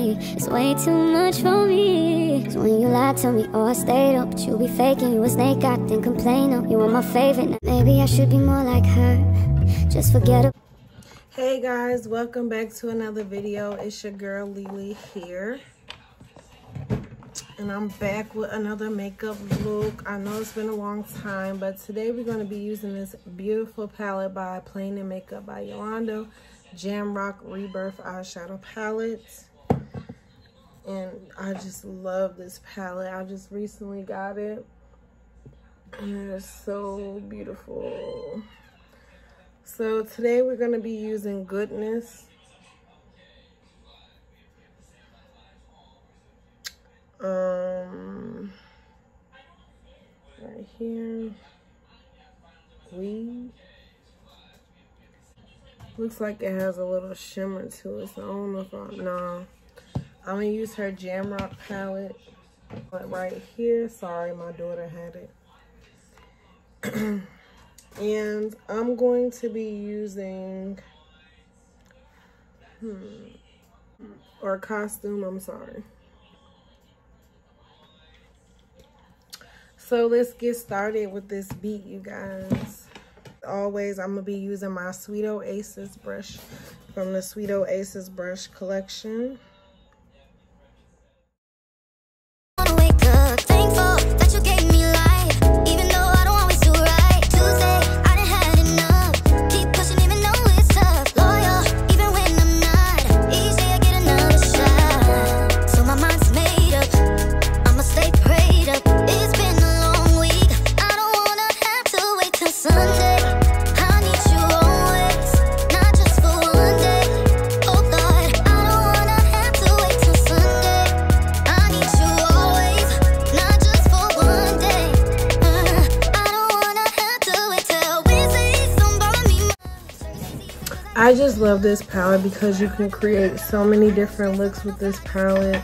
It's way too much for me. Cause when you lied to me, oh, I stayed up. But you be faking, you a snake acting complainer. Oh. You were my favorite. Now maybe I should be more like her. Just forget it. Hey guys, welcome back to another video. It's your girl Lily here. And I'm back with another makeup look. I know it's been a long time, but today we're going to be using this beautiful palette by Playing in Makeup by Yolanda. Jamrock Rebirth eyeshadow palette. And I just love this palette. I just recently got it. And it's so beautiful. So today we're going to be using Goodness. Um, right here. We. Looks like it has a little shimmer to it, so I don't know if I'm, no. I'm to use her Jamrock palette. Right here, sorry, my daughter had it. and I'm going to be using, hmm, or costume, I'm sorry. So let's get started with this beat, you guys. Always, I'm to be using my Sweet Oasis brush from the Sweet Oasis brush collection. Just love this palette because you can create so many different looks with this palette.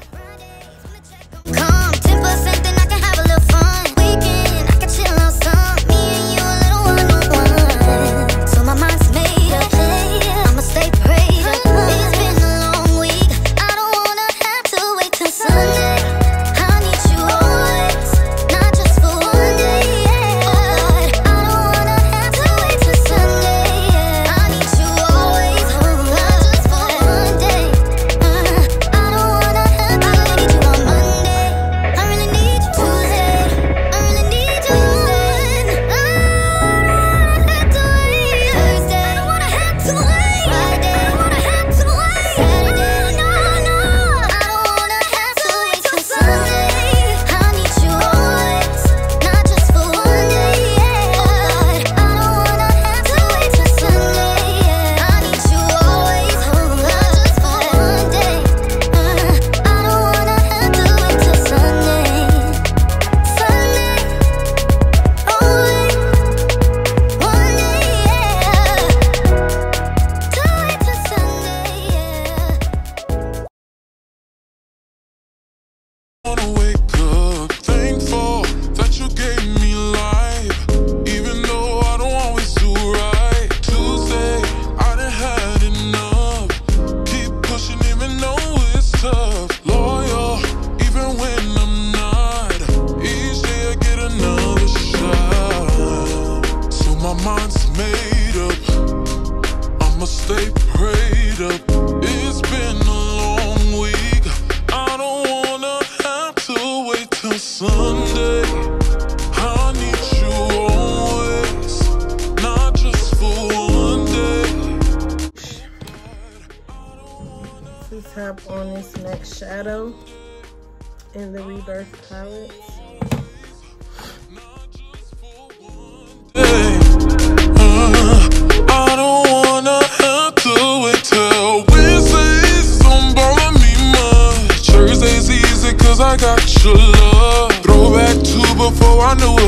Much. Thursdays easy cause I got your love. Throwback to before I knew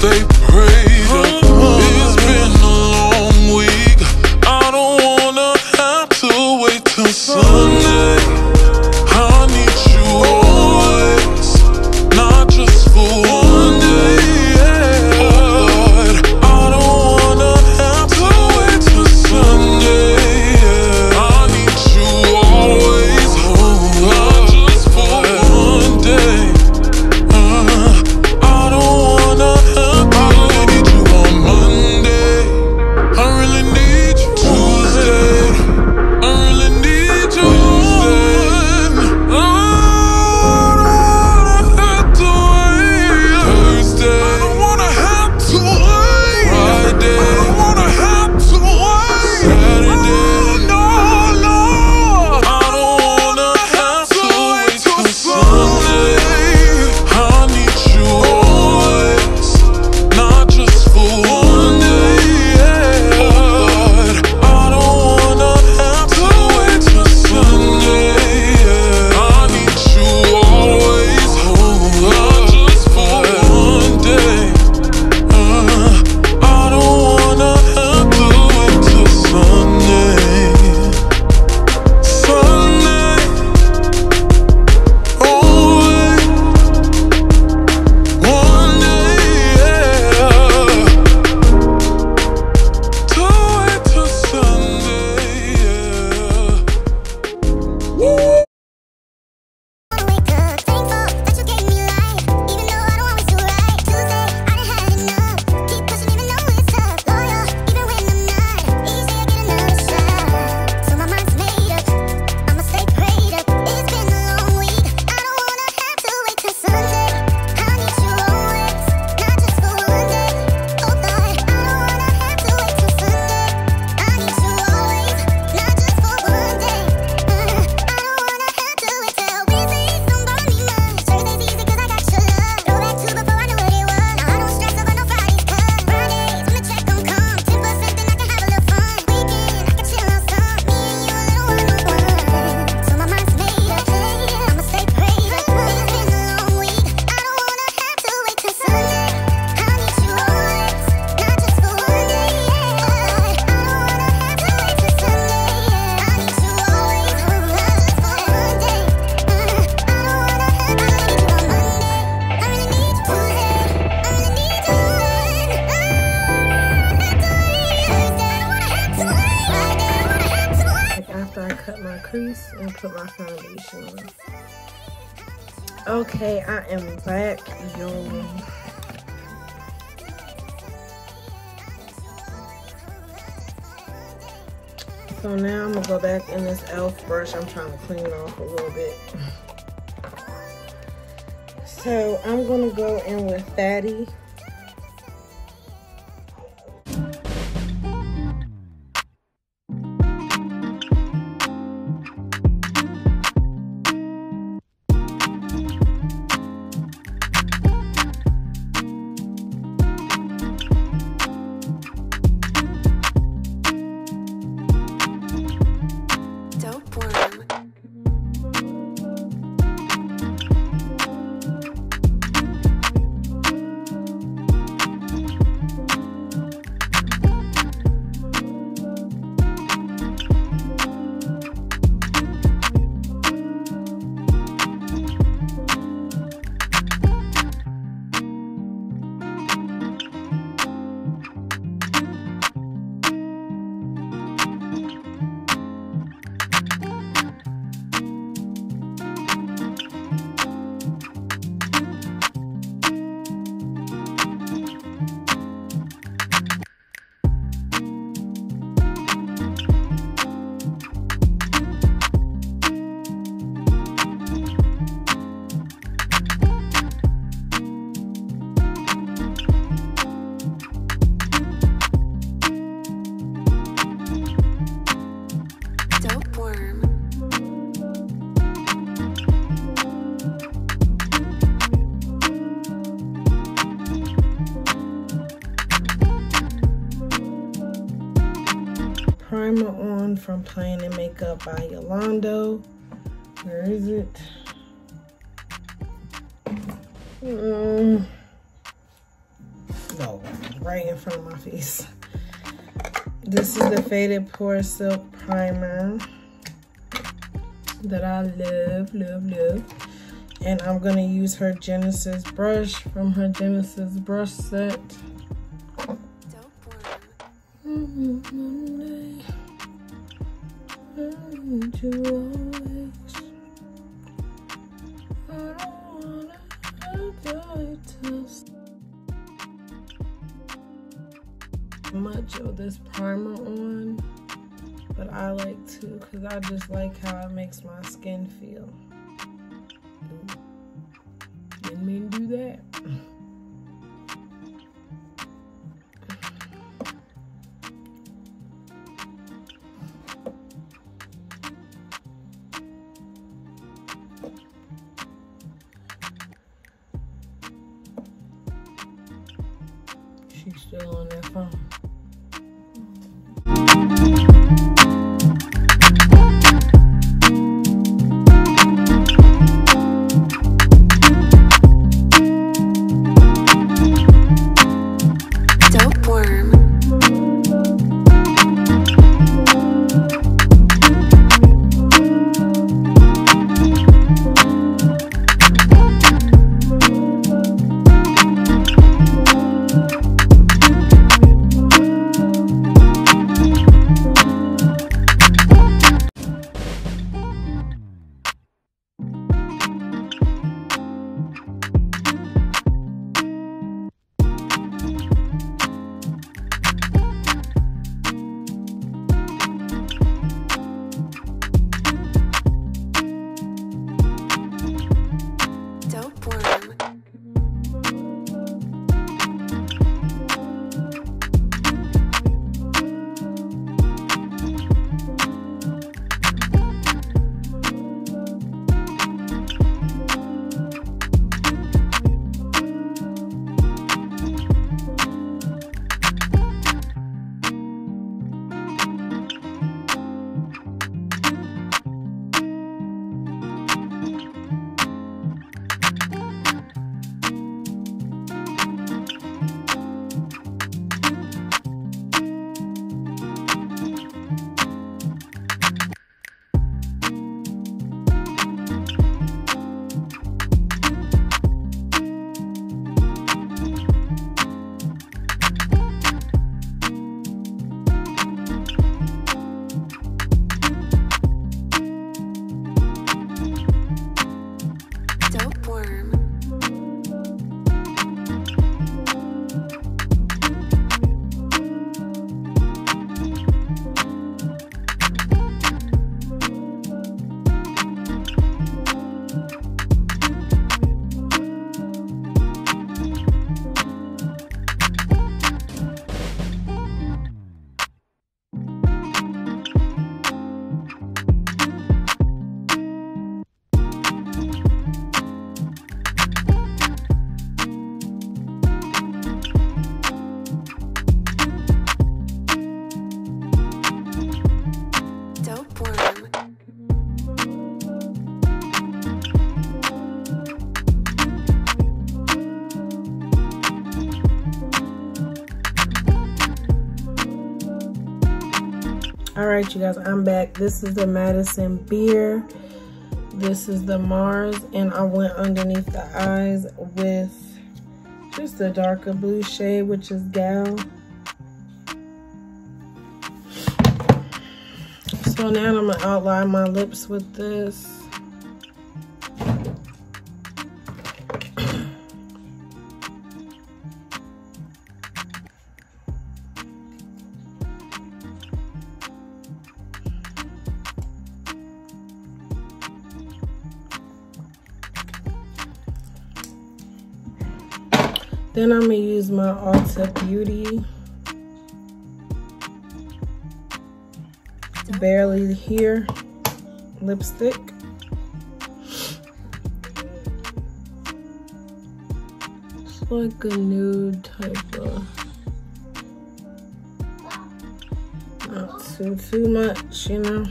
stay my crease and put my foundation on. Okay, I am back, y'all. So now I'm gonna go back in this e.l.f. brush. I'm trying to clean it off a little bit. So I'm gonna go in with Fatty. On from Playing in Makeup by Yolando. Where is it? Um, no, right in front of my face. This is the Faded Pore Silk Primer that I love, love, love. And I'm gonna use her Genesis brush from her Genesis brush set. Mm-hmm, mm-hmm, mm-hmm. Mm -hmm much of this primer on, but I like to because I just like how it makes my skin feel. Didn't mean to do that. Right you guys i'm back. This is the madison beer. This is the mars and i went underneath the eyes with just a darker blue shade which is gal. So now i'm gonna outline my lips with this Then I'm gonna use my Ulta Beauty Barely Here lipstick. It's like a nude type of, not too, too much, you know.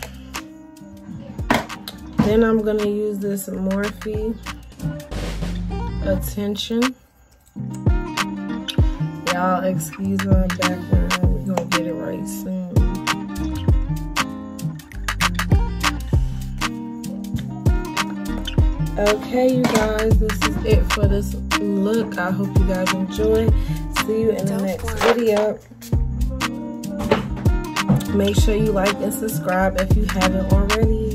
Then I'm gonna use this Morphe Attention y'all excuse my background. We're gonna get it right soon. Okay, you guys, this is it for this look. I hope you guys enjoy. See you in the next video. Make sure you like and subscribe if you haven't already.